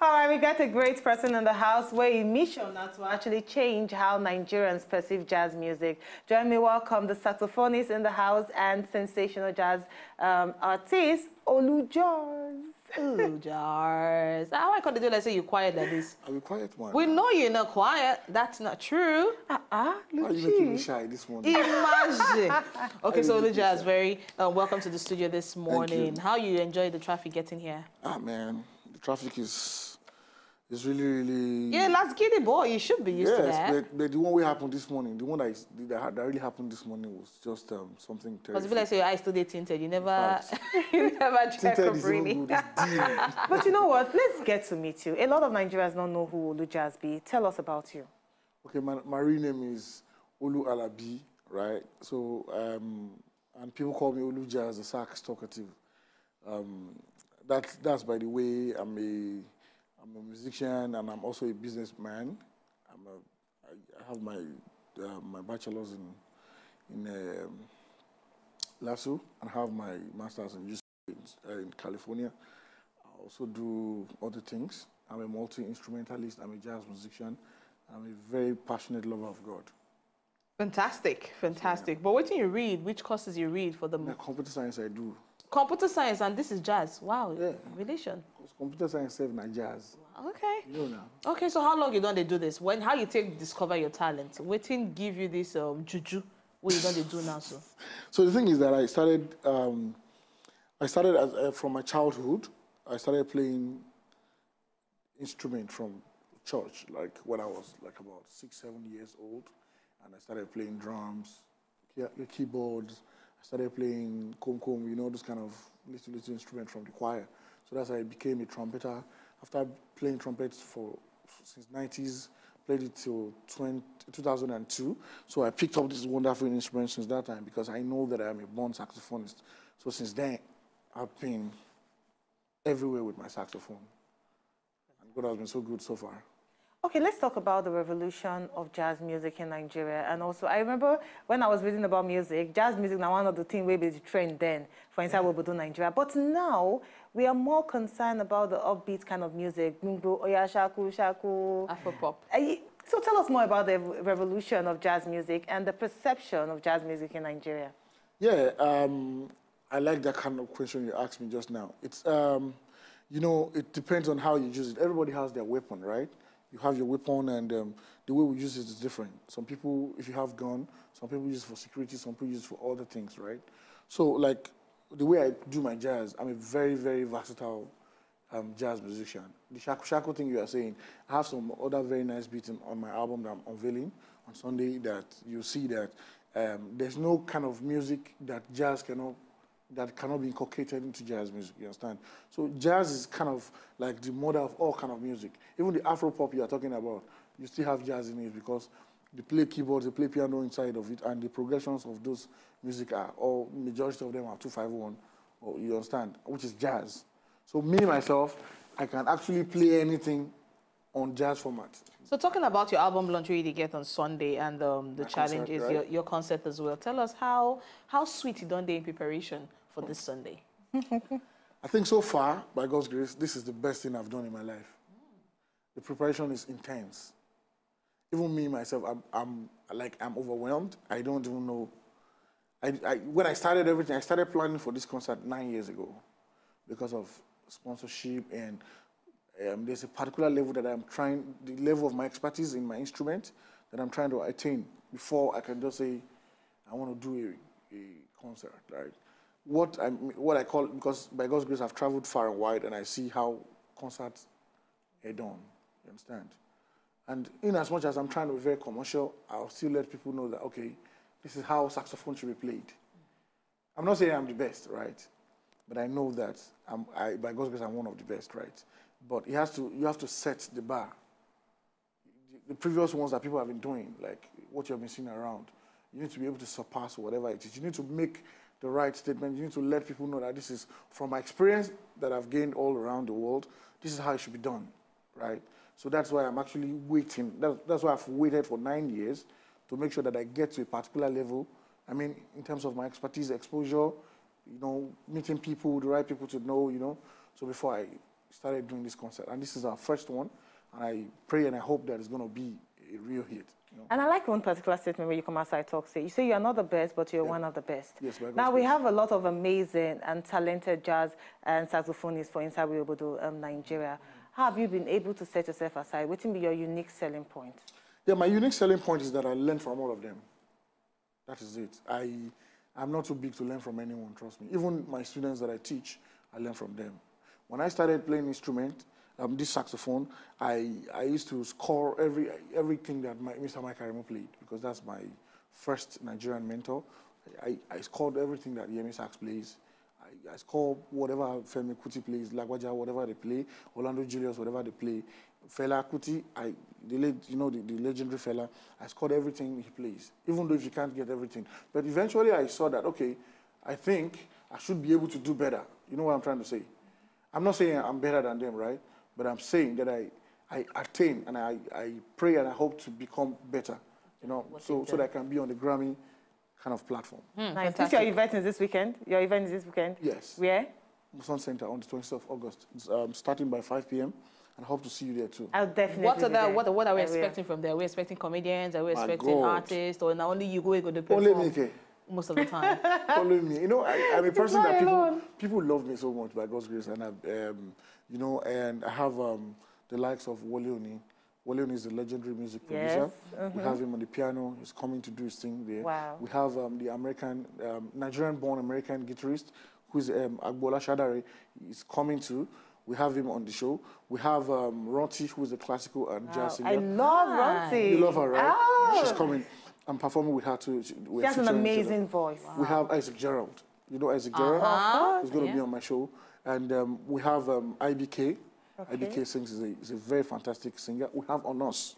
All right, we got a great person in the house where a mission now to actually change how Nigerians perceive jazz music. Join me, welcome the saxophonist in the house and sensational jazz um, artist, Olu Jazz. Ooh, Jazz. How I could do like say you quiet like this? I'll be quiet, man. We know you're not quiet. That's not true. Ah, uh-uh, Why are you making me shy this morning? Imagine. okay, so really Olu Jazz, very uh, welcome to the studio this morning. you. How you enjoy the traffic getting here? Ah, man, the traffic is is really, really. Yeah, get it, boy. You should be used to Yes, that. but, but the one we happened this morning, the one that, is, that, that really happened this morning was just um, something Because terrible. if you like say your eyes still tinted, you never, you never check Tinted is Cabrini. no good, it's dim. But you know what? Let's get to meet you. A lot of Nigerians don't know who Olu Jazz be. Tell us about you. Okay, my, my real name is Olu Alabi, right? So, um, and people call me Olu Jazz, the sax talkative. Um, that's, that's by the way, I'm a, I'm a musician and I'm also a businessman. I'm a, I have my, uh, my bachelor's in, in um, LASU and have my master's in, UC in, uh, in California. I also do other things. I'm a multi-instrumentalist, I'm a jazz musician, I'm a very passionate lover of God. Fantastic, fantastic. But what do you read? Which courses you read for the The computer science I do. computer science and this is jazz? Wow, Yeah. relation. Because computer science serve na jazz. Okay. You know now. Okay, so how long you done they do this? When how you take discover your talent? Waiting give you this um, juju? What you done they do now? So So the thing is that I started, um, I started as, uh, from my childhood. I started playing instrument from church, like when I was like about six, seven years old, and I started playing drums, key- keyboards. I started playing kum kum, you know, those kind of little little instrument from the choir. So that's how I became a trumpeter. After playing trumpets for since 90s, played it till 20, 2002. So I picked up this wonderful instrument since that time because I know that I'm a born saxophonist. So since then, I've been everywhere with my saxophone. And God has been so good so far. Okay, let's talk about the revolution of jazz music in Nigeria. And also, I remember when I was reading about music, jazz music now one of the things we be the trend then for inside Wobodo Nigeria. But now we are more concerned about the upbeat kind of music, Gbungbo, Oya Shaku, Shaku. Afropop. Uh, So tell us more about the revolution of jazz music and the perception of jazz music in Nigeria. Yeah, um, I like that kind of question you asked me just now. It's, um, you know, it depends on how you use it. Everybody has their weapon, right? You have your weapon, and um, the way we use it is different. Some people, if you have gun, some people use it for security, some people use it for other things, right? So, like, the way I do my jazz, I'm a very, very versatile um, jazz musician. The shaku shaku thing you are saying, I have some other very nice beats on my album that I'm unveiling on Sunday that you see that um, there's no kind of music that jazz cannot that cannot be inculcated into jazz music. You understand? So jazz is kind of like the mother of all kind of music. Even the Afro pop you are talking about, you still have jazz in it because they play keyboards, they play piano inside of it, and the progressions of those music are all majority of them are two five one, or you understand, which is jazz. So me myself, I can actually play anything on jazz format. So talking about your album launch you get on Sunday and um, the My challenge concert, is right? your, your concert as well. Tell us how how sweet you done day in preparation for this Sunday. I think so far, by God's grace, this is the best thing I've done in my life. The preparation is intense. Even me myself, I'm, I'm like I'm overwhelmed. I don't even know. I, I, when I started everything, I started planning for this concert nine years ago because of sponsorship and um, there's a particular level that I'm trying, the level of my expertise in my instrument that I'm trying to attain before I can just say, I want to do a, a concert, right? What I what I call because by God's grace I've traveled far and wide and I see how concerts are done. You understand? And in as much as I'm trying to be very commercial, I'll still let people know that okay, this is how saxophone should be played. I'm not saying I'm the best, right? But I know that I'm, I, by God's grace I'm one of the best, right? But it has to you have to set the bar the previous ones that people have been doing, like what you have been seeing around, you need to be able to surpass whatever it is. You need to make the right statement. You need to let people know that this is from my experience that I've gained all around the world. This is how it should be done, right? So that's why I'm actually waiting. That, that's why I've waited for nine years to make sure that I get to a particular level. I mean, in terms of my expertise, exposure, you know, meeting people, the right people to know, you know. So before I started doing this concert, and this is our first one. And I pray and I hope that it's going to be a real hit. You know? And I like one particular statement where you come outside talk. Say you say you are not the best, but you're one of the best. Yes, now we have a lot of amazing and talented jazz and saxophonists for inside Obodo, um, Nigeria. How have you been able to set yourself aside? What be your unique selling point? Yeah, my unique selling point is that I learn from all of them. That is it. I, I'm not too big to learn from anyone, trust me. Even my students that I teach, I learn from them. When I started playing instrument, um, this saxophone, I, I used to score every, everything that my, Mr. Mike Aremu played because that's my first Nigerian mentor. I, I scored everything that Yemi Sax plays. I, I score whatever Femi Kuti plays, Lagbaja, whatever they play, Orlando Julius, whatever they play. Fela Kuti, I, the you know, the, the legendary Fela, I scored everything he plays, even though if you can't get everything. But eventually I saw that, okay, I think I should be able to do better. You know what I'm trying to say? I'm not saying I'm better than them, right? But I'm saying that I, I attain and I, I pray and I hope to become better, you know, so, so that I can be on the Grammy kind of platform. nice. This your event is this weekend. Your event is this weekend. Yes. Where? Muson Center on the 20th of August. Um, starting by 5 p.m. and I hope to see you there too. I'll definitely. What are be the, there. what, what are we I will. expecting from there? We're we expecting comedians? Are we My expecting God. artists? Or now only you go go to Only perform me, K. most of the time? Only me. You know, I, I'm a person that people, alone. people love me so much by God's grace. And, I, um, you know, and I have um, the likes of Wole Oni. Is a legendary music producer. Yes, We have him on the piano. He's coming to do his thing there. Wow. We have um, the American, um, Nigerian-born American guitarist, who's um, Agbola Shadare. He's coming too. We have him on the show. We have um, Ronti, who is a classical and jazz singer. I love Ah. Ronti. You love her, right? Oh. She's coming. I'm performing with her too. She, She has an featuring each other. amazing voice. We have Isaac Gerald. You know Isaac Gerald? Uh-huh. He's going to be on my show. And um, we have um, IBK. Okay. IBK sings, is a, is a very fantastic singer. We have on us,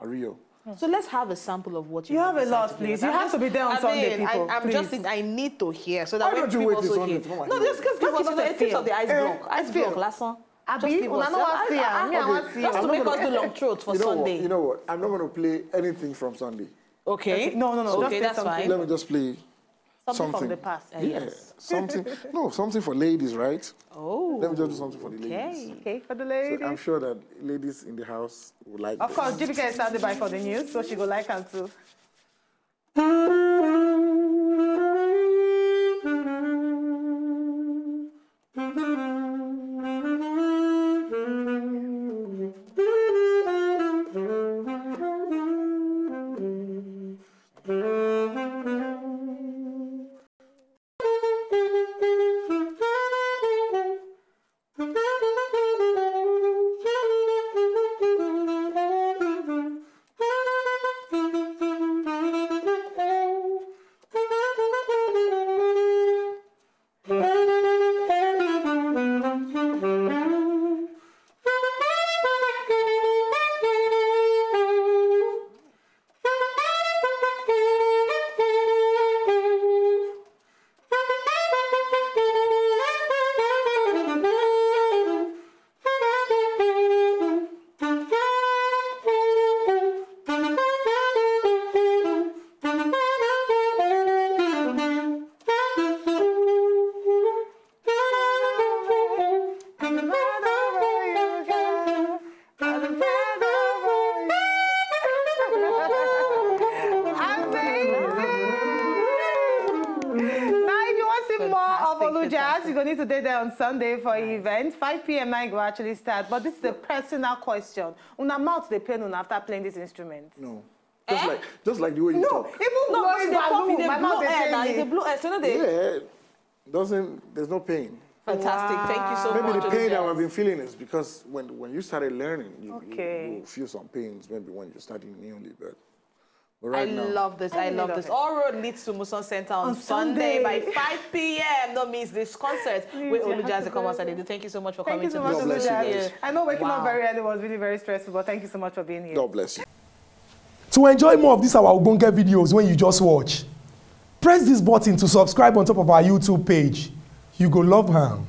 Ario. So let's have a sample of what you, You have a decided lot, please. give. You have to be there on I Sunday, mean, people, I, I'm just, please. in- I need to hear so that Why when don't you people wait till also Sunday hear. to come and No, hear just, just Just give us give us a a taste feel. of the ice Eh, block. Ice feel. block, last one. Abi, Just give una us. no wan see am. ah, Me, I ah, wan okay. see Just am. to make us do long throat for you know Sunday. What? You know what? I'm not going to play anything from Sunday. Okay. Okay, no, no, no, Okay, that's something. fine. Let me just play Something, something. from the past. Uh, yeah, yes. something. No, something for ladies, right? Oh. Let me just do something for the ladies. Okay. Okay, for the So. I'm sure that ladies in the house would like Of this. course, Jibika is standing by for the news, so she go like her too. You're going to be there on Sunday for right. event. 5 p.m. night will actually start. But this is a personal question. Una mouth the pain una after playing this instrument. No. Just eh? like just like the way you no, talk. Even no, when they pop in the blue air now, me. the blue air, so no they... Yeah, doesn't, there's no pain. Fantastic, wow. thank you so maybe much. Maybe the pain that I've been feeling is because when, when you started learning, you, okay. you, you feel some pains maybe when you're starting newly, but Right I now. love this. I, I love, love this. It. All road leads to Muson Center on, on Sunday. Sunday. by 5 p.m. No miss this concert with Olu Jazz come outside. They do. Thank you so much for thank coming to so much, Jazz. I know waking wow. up very early was really very stressful, but thank you so much for being here. God bless you. To enjoy more of these our Ogbonge videos when you just watch, press this button to subscribe on top of our YouTube page. You go love her.